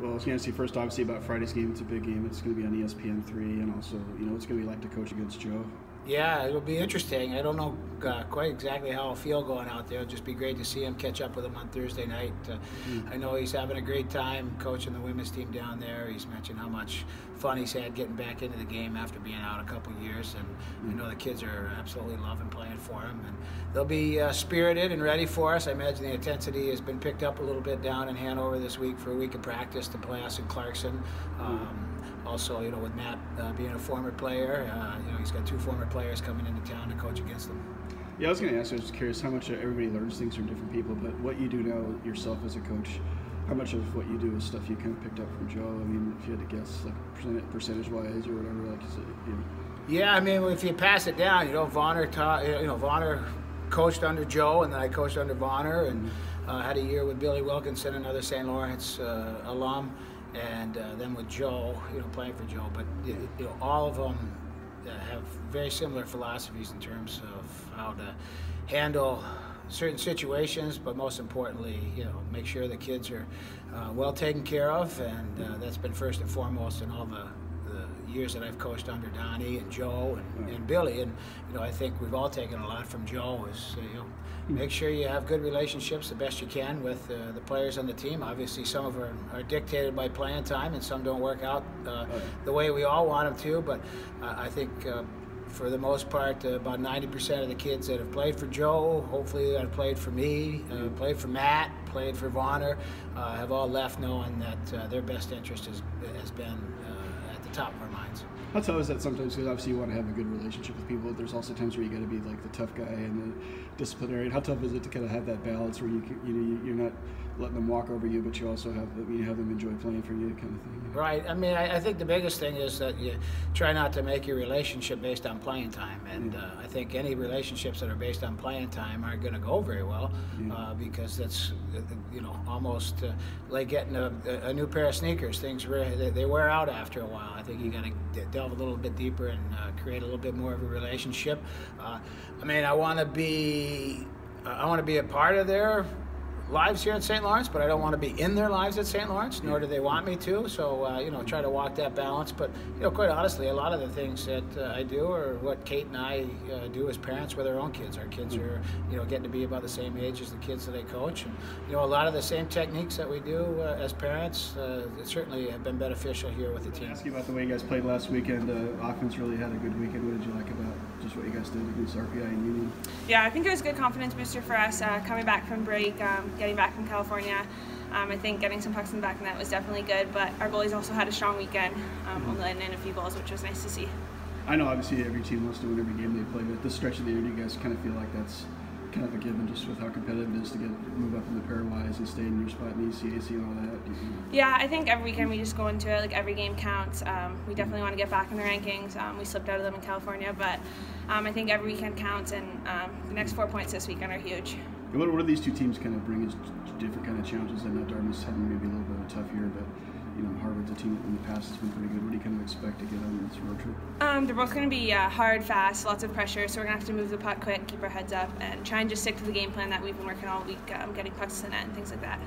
Well, I was going to say first, obviously, about Friday's game. It's a big game. It's going to be on ESPN three, and also, you know, it's going to be like to coach against Joe. Yeah, it'll be interesting. I don't know uh, quite exactly how I'll feel going out there. It'll just be great to see him, catch up with him on Thursday night. Uh, mm. I know he's having a great time coaching the women's team down there. He's mentioned how much fun he's had getting back into the game after being out a couple years, and mm. I know the kids are absolutely loving playing for him. And they'll be uh, spirited and ready for us. I imagine the intensity has been picked up a little bit down in Hanover this week for a week of practice to play us in Clarkson. Mm. Um, also, you know, with Matt uh, being a former player, uh, you know, he's got two former players coming into town to coach against them. Yeah, I was going to ask. I was just curious how much everybody learns things from different people, but what you do now yourself as a coach, how much of what you do is stuff you kind of picked up from Joe? I mean, if you had to guess, like percentage wise or whatever, like is it, you know? Yeah, I mean, if you pass it down, you know, Vonner taught, you know, Vonner coached under Joe, and then I coached under Vonner, and mm-hmm. uh, had a year with Billy Wilkinson, another St. Lawrence uh, alum and uh, then with Joe, you know, playing for Joe. But you know, all of them uh, have very similar philosophies in terms of how to handle certain situations, but most importantly, you know, make sure the kids are uh, well taken care of, and uh, that's been first and foremost in all the years that I've coached under Donnie and Joe and, and, Billy, and you know I think we've all taken a lot from Joe. Is you know make sure you have good relationships the best you can with uh, the players on the team. Obviously, some of them are, are dictated by playing time, and some don't work out uh, the way we all want them to. But uh, I think. Uh, for the most part, uh, about 90% of the kids that have played for Joe, hopefully that have played for me, uh, played for Matt, played for Vonner, have all left knowing that their best interest has, has been top of our minds. How tough is that sometimes? Because obviously you want to have a good relationship with people. But There's also times where you got to be like the tough guy and the disciplinarian. How tough is it to kind of have that balance where you you know you're not letting them walk over you, but you also have the, you have them enjoy playing for you, kind of thing. Right. I mean, I, I, think the biggest thing is that you try not to make your relationship based on playing time, and yeah. uh, I think any relationships that are based on playing time aren't going to go very well yeah. uh, because that's you know almost uh, like getting a, a, new pair of sneakers. Things re- they wear out after a while. I think you got to delve a little bit deeper and uh, create a little bit more of a relationship. Uh, I mean, I want to be. I want to be a part of their lives here at St. Lawrence, but I don't want to be in their lives at St. Lawrence, nor do they want me to. So, uh, you know, try to walk that balance. But, you know, quite honestly, a lot of the things that uh, I do are what Kate and I uh, do as parents with our own kids. Our kids are, you know, getting to be about the same age as the kids that I coach. And, you know, a lot of the same techniques that we do uh, as parents uh, certainly have been beneficial here with the team. Ask you about the way you guys played last weekend. Uh, offense really had a good weekend. What did you like about just what you guys did against RPI and Union? Yeah, I think it was a good confidence booster for us coming back from break, um, getting back from California. Um, I think getting some pucks in the back of that was definitely good, but our goalies also had a strong weekend, um, mm-hmm. letting in a few goals, which was nice to see. I know obviously every team wants to win every game they play, but this stretch of the year, do you guys kind of feel like that's kind of a given just with how competitive it is to get move up in the pairwise and stay in your spot in the ECAC and all that? Yeah, I think every weekend we just go into it like every game counts. Um, we definitely want to get back in the rankings. Um, we slipped out of them in California, but um, I think every weekend counts, and um, the next four points this weekend are huge. What, what do these two teams kind of bring as different kind of challenges? I know Dartmouth's having maybe a little bit of a tough year, but you know Harvard's a team that in the past has been pretty good. What do you kind of expect to get on this road trip? Um, they're both going to be uh, hard, fast, lots of pressure. So we're going to have to move the puck quick, keep our heads up, and try and just stick to the game plan that we've been working all week, um, getting pucks to the net and things like that.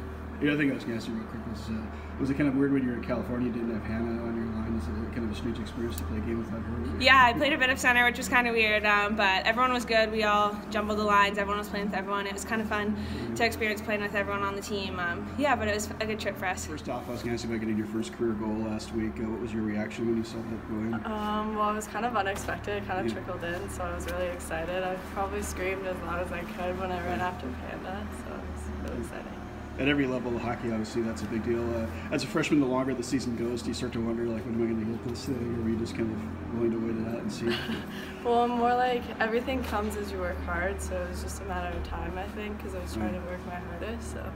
Yeah, I think I was going to ask you real quick was, uh, was it kind of weird when you were in California, you didn't have Hannah on your line? Is it kind of a strange experience to play a game without her? Yeah, I played a bit of center, which was kind of weird, um, but everyone was good. We all jumbled the lines. Everyone was playing with everyone. It was kind of fun mm-hmm. to experience playing with everyone on the team. Um, yeah, but it was a good trip for us. First off, I was going to ask you about getting your first career goal last week. Uh, what was your reaction when you saw that go in? Um, well, it was kind of unexpected. It kind of yeah. trickled in, so I was really excited. I probably screamed as loud as I could when I ran after Panda, so it was really exciting at every level of hockey, obviously that's a big deal. Uh, as a freshman, the longer the season goes, do you start to wonder, like, when am I going to get this thing, or are you just kind of willing to wait it out and see? well, more like everything comes as you work hard, so it was just a matter of time, I think, because I was trying to work my hardest. So.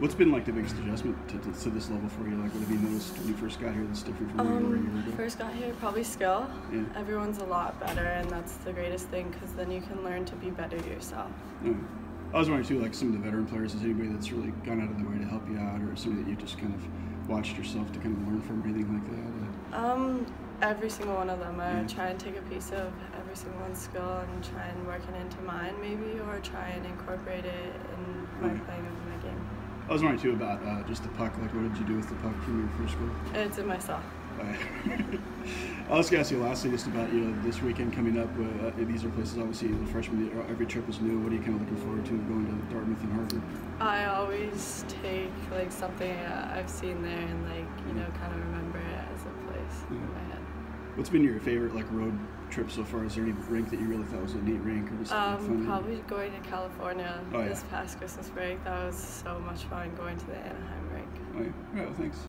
What's been like the biggest adjustment to, to, to, this level for you? Like, what have you noticed when you first got here that's different from where you were a year ago? First got here, probably skill. Yeah. Everyone's a lot better, and that's the greatest thing because then you can learn to be better yourself. Yeah. I was wondering too, like some of the veteran players, is anybody that's really gone out of the way to help you out, or somebody that you just kind of watched yourself to kind of learn from, or anything like that? Um, every single one of them. I yeah. try and take a piece of every single one's skill and try and work it into mine, maybe, or try and incorporate it in my playing of my game. I was wondering too about uh, just the puck. Like, what did you do with the puck from your first goal? It's in my cell. I was going to ask you lastly just about you know this weekend coming up. Uh, these are places obviously the freshman year, every trip is new. What are you kind of looking forward to going to Dartmouth and Harvard? I always take like something uh, I've seen there and like you know kind of remember it as a place Yeah. in my head. What's been your favorite like road trip so far? Is there any rink that you really thought was a neat rink or just Um, fun? probably going to California Oh, yeah. this past Christmas break. That was so much fun going to the Anaheim rink. Oh, yeah. All right, well, thanks.